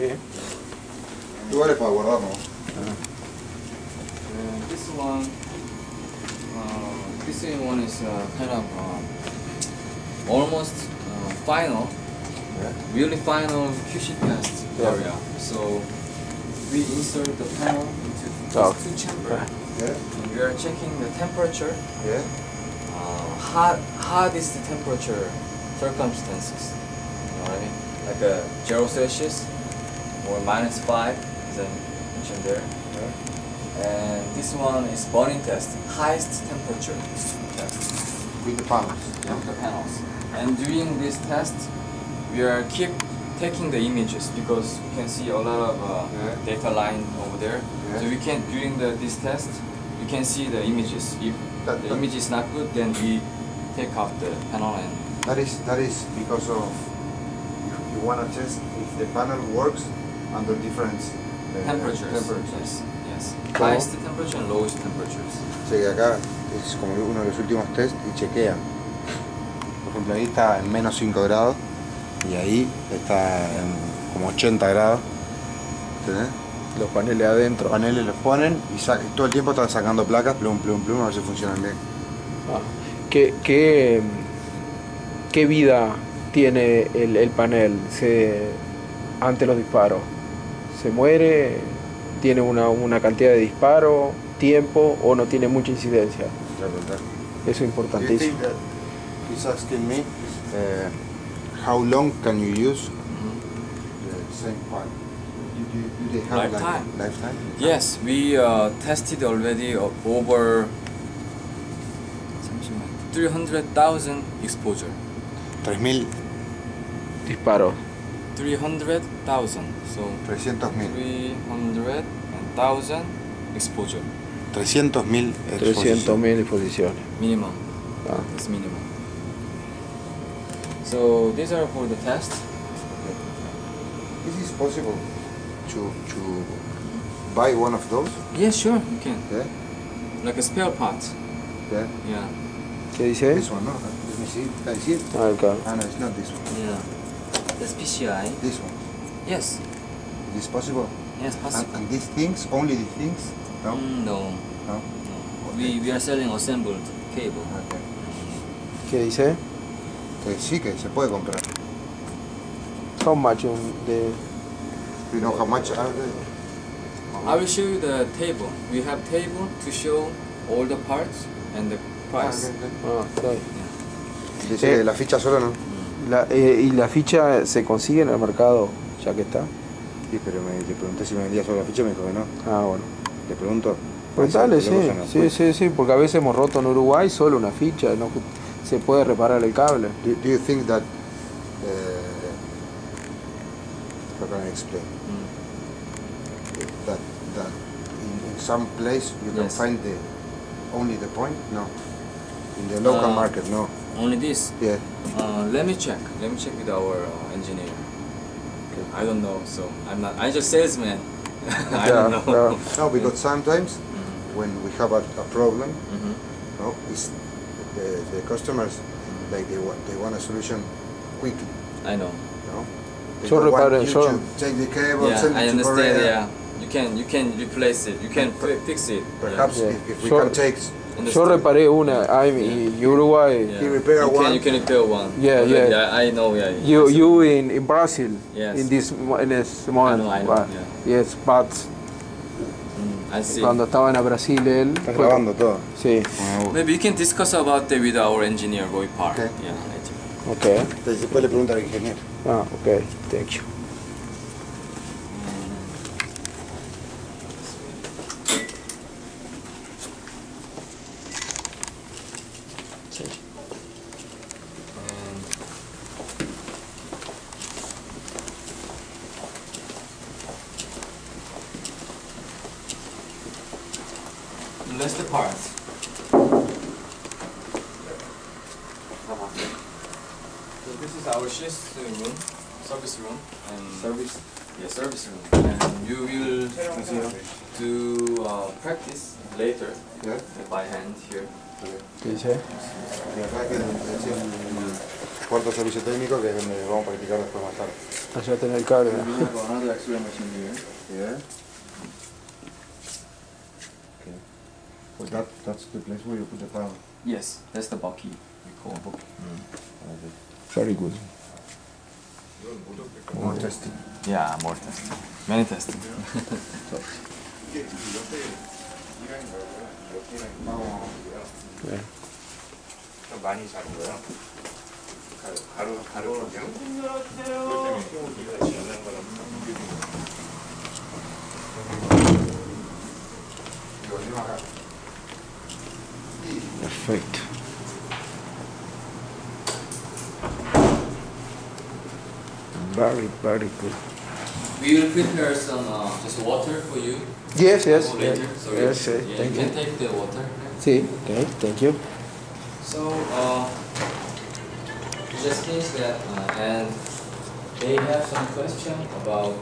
¿Qué? Lugares para guardar, ¿no? This one, uh, this one is uh, kind of uh, almost uh, final, Yeah. really final QC test Yeah. area. So we insert the panel into these Oh. two chambers. Yeah. And we are checking the temperature. Yeah. Uh, hot, hot is the temperature circumstances. You know what I mean? Like a zero Celsius or minus five, as I mentioned there. yeah. And this one is burning test, highest temperature test With the panels. of the panels. And during this test, we are keep taking the images because you can see a lot of uh, Yeah. data line over there. So we can during the this test, you can see the images. If That- the that- image is not good, then we take off the panel and That is that is because of you wanna test if the panel works under different uh, temperatures. temperatures. Yes, yes. Highest temperature and lowest temperatures. Sí, acá es como uno de los últimos test y chequean. Por ejemplo, ahí está en menos 5 grados y ahí está en como 80 grados. ¿Entendés? Los paneles adentro. Los paneles los ponen y todo el tiempo están sacando placas, plum, plum, plum, a ver si funcionan bien. Ah. ¿Qué, qué, qué vida tiene el, el panel se, ante los disparos? ¿Se muere? ¿Tiene una, una cantidad de disparo? ¿Tiempo? ¿O no tiene mucha incidencia? La verdad. Eso es you importantísimo. he's asking me uh, how long can you use the same part? Do, do, do they have Lifetime. like lifetime? Yes, we uh, tested already over 300,000 exposure. 3.000, Disparo. 300,000. So 300.000. 300,000 exposure. 300.000 300.000 exposiciones. Minimum. Ah. It's minimum. So these are for the test. Is it possible to, to buy one of those? Yeah, sure, you can. Yeah? Like a spare part. Yeah? Yeah. ¿Qué dice? This one, no? Let me see. Can I see it? Ah, acá. Ah, no, it's not this one. Yeah. That's PCI. This one. Yes. Is this possible? Yes, possible. and these things, only these things? No? Mm, no. No? no. We, we are selling assembled cable. Okay. ¿Qué dice? Que sí, que se puede comprar. How much on the You know how much are they? I will show you the table. We have table to show all the parts and the price. Ah, ok, ok. Ah, está ahí. Dice la ficha sola no. La- eh, ¿Y la ficha se consigue en el mercado ya que está? Sí, pero me, le pregunté si me vendía solo la ficha y me dijo que no. Ah, bueno. Le pregunto. Pues dale, sí, sí, fue. sí, sí, porque a veces hemos roto en Uruguay solo una ficha, no se puede reparar el cable. Do, do you think that uh, how can I explain Mm. that that in, in some place you can Yes. find the only the point? No. In the local Uh, market, no. Only this. Yeah. Uh, let me check. Let me check with our uh, engineer. Okay. I don't know, so I'm not. I'm just salesman. I Yeah, don't know. yeah. No, because sometimes Mhm. when we have a, a problem, Mhm. no, it's the, the customers like they want they want a solution quickly. I know. No? They Yo don't want reparé, you yo- to take the cable, Yeah, send it I to understand. Korea. Yeah, you can you can replace it. You can fix it. Perhaps Yeah. if, if we So- can take, Yeah. Yo Understand. reparé una, I'm in Uruguay, Yeah. You repair you one? Can, you can repair one. Yeah, Already, yeah. I, I know. Yeah. you, you in, in Brazil, Yes. in this, mo- in this moment. I know, Ah, yeah. Yes, but Mm, I see. cuando estaba en Brasil él... Estás fue- grabando todo. Sí, Maybe you can discuss about that with our engineer Roy Park. Okay. Yeah. later. ok. Entonces, Después le pregunta al ingeniero. Ah, ok, thank you. And that's the part. So this is our shift room, service room, and Service. yeah, service room. And you will do uh, practice later Yeah. by hand here. ¿Qué dice? Y acá que decía, cuarto servicio técnico, que es donde vamos a practicar después más tarde. Allá tenés el cable. We have another X-ray machine here. Yeah. Okay. So that, that's the place where you put the power. Yes, that's the bucky we call. Mm. Very good. More testing. Yeah, more testing. Many testing. Perfect. Very, very good. We will prepare some uh, just water for you Yes, yes. later. yes, So yes, you, yes, yeah, thank you you. can take the water. Sí, okay, thank you. So uh, just finished that, uh, and they have some question about